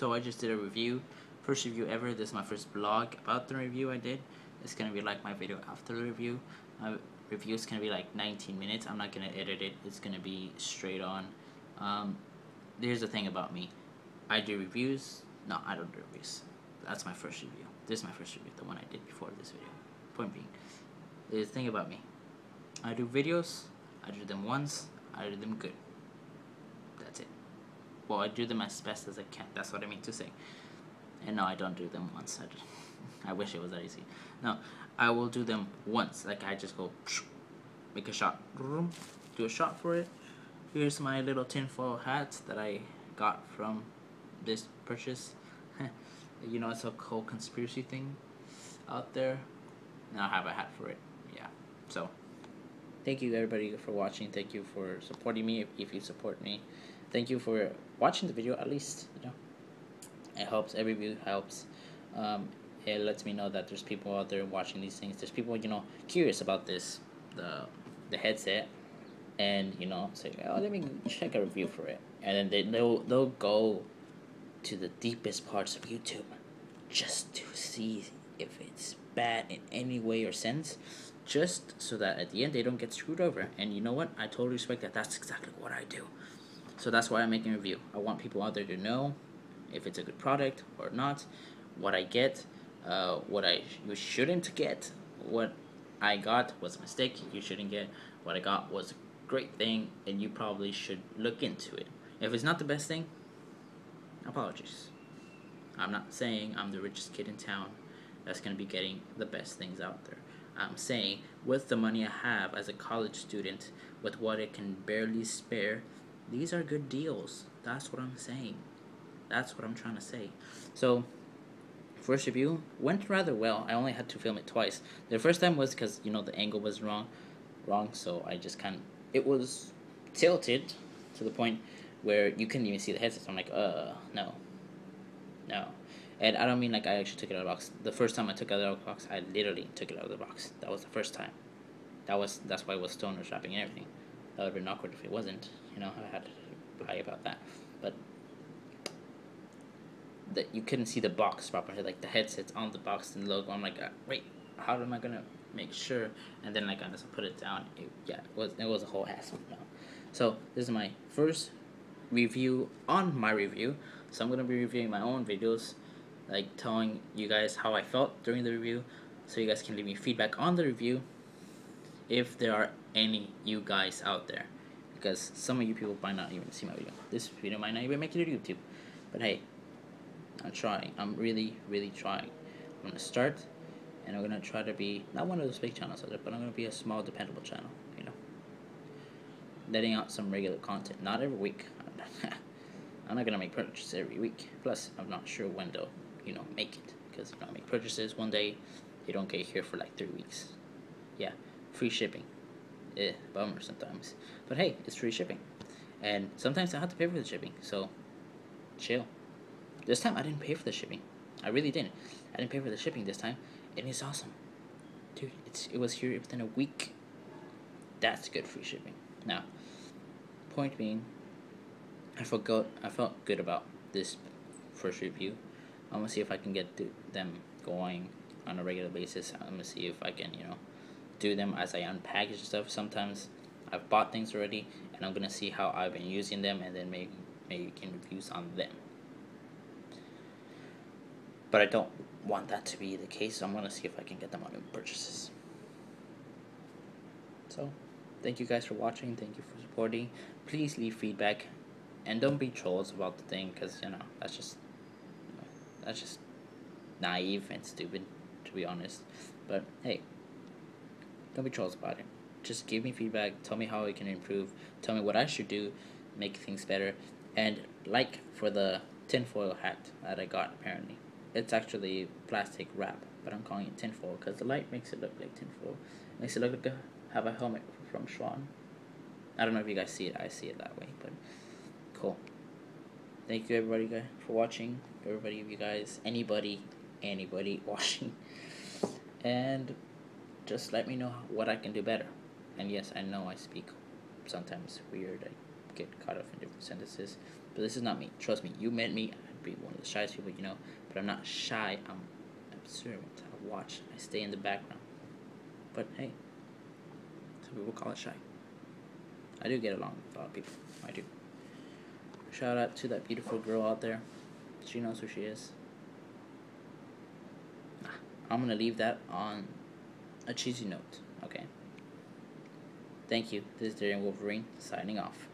So I just did a review, first review ever. This is my first blog about the review I did. It's gonna be like my video after the review. My review is gonna be like 19 minutes. I'm not gonna edit it. It's gonna be straight on. Um, here's the thing about me. I do reviews. No, I don't do reviews. That's my first review. This is my first review, the one I did before this video. Point being, the thing about me. I do videos. I do them once. I do them good. Well, I do them as best as I can. That's what I mean to say. And no, I don't do them once. I, I wish it was that easy. No, I will do them once. Like I just go make a shot, do a shot for it. Here's my little tinfoil hat that I got from this purchase. you know, it's a whole conspiracy thing out there. Now I have a hat for it. Yeah. So, thank you everybody for watching. Thank you for supporting me if, if you support me. Thank you for watching the video at least. You know, it helps. Every view helps. Um, it lets me know that there's people out there watching these things. There's people, you know, curious about this, the the headset, and you know, say, oh, let me check a review for it, and then they they'll they'll go to the deepest parts of YouTube just to see if it's bad in any way or sense just so that at the end they don't get screwed over and you know what i totally respect that that's exactly what i do so that's why i'm making a review. I want people out there to know if it's a good product or not what i get uh, what i you shouldn't get. What i got was a mistake. You shouldn't get. What i got was a great thing and you probably should look into it. If it's not the best thing apologies. I'm not saying I'm the richest kid in town that's going to be getting the best things out there. I'm saying with the money I have as a college student, with what I can barely spare, these are good deals. That's what I'm saying. That's what I'm trying to say. So, first review went rather well. I only had to film it twice. The first time was because you know the angle was wrong, wrong. So I just kind of it was tilted to the point where you couldn't even see the headset. I'm like, uh, no, no. And I don't mean like I actually took it out of the box. The first time I took it out of the box, I literally took it out of the box. That was the first time. That was that's why it was stoner shopping and everything. Would have been awkward if it wasn't. You know, I had to lie about that. But that you couldn't see the box properly, like the headset's on the box and logo. I'm like, uh, wait, how am I gonna make sure? And then like I just put it down. It, yeah, it was it was a whole hassle. No. So this is my first review on my review. So I'm to be reviewing my own videos, like telling you guys how I felt during the review, so you guys can leave me feedback on the review if there are any you guys out there. Because some of you people might not even see my video. This video might not even make it to YouTube. But hey, I'm trying. I'm really, really trying. I'm to start, and I'm to try to be, not one of those big channels out there, but I'm to be a small, dependable channel, you know. Letting out some regular content. Not every week. I'm not gonna make purchases every week. Plus, I'm not sure when they'll, you know, make it because if I make purchases one day, they don't get here for like three weeks. Yeah, free shipping. Eh, bummer sometimes. But hey, it's free shipping, and sometimes I have to pay for the shipping. So, chill. This time I didn't pay for the shipping. I really didn't. I didn't pay for the shipping this time, and it's awesome, dude. It's it was here within a week. That's good free shipping. Now, point being, I forgot. I felt good about this first review. I'm gonna see if I can get them going on a regular basis. I'm gonna see if I can, you know, do them as I unpackage stuff. Sometimes I've bought things already, and I'm gonna see how I've been using them, and then maybe maybe can reviews on them. But I don't want that to be the case, so I'm gonna see if I can get them on new purchases. So, thank you guys for watching. Thank you for supporting. Please leave feedback and don't be trolls about the thing because you know that's just that's just naive and stupid to be honest but hey don't be trolls about it. Just give me feedback. Tell me how I can improve. Tell me what I should do make things better. And like for the tinfoil hat that I got apparently. It's actually plastic wrap but I'm calling it tinfoil because the light makes it look like tinfoil. Makes it look like I have a helmet from Schwan I don't know if you guys see it. I see it that way but cool. Thank you everybody for watching. Everybody of you guys anybody anybody watching. And just let me know what I can do better and yes I know I speak sometimes weird I get caught up in different sentences but this is not me trust me you met me I'd be one of the shyest people you know, but I'm not shy. I'm observant. I watch. I stay in the background. But hey, some people call it shy. I do get along with a lot of people. I do. Shout out to that beautiful girl out there. She knows who she is. I'm gonna leave that on a cheesy note. Okay. Thank you. This is Daring Wolverine signing off.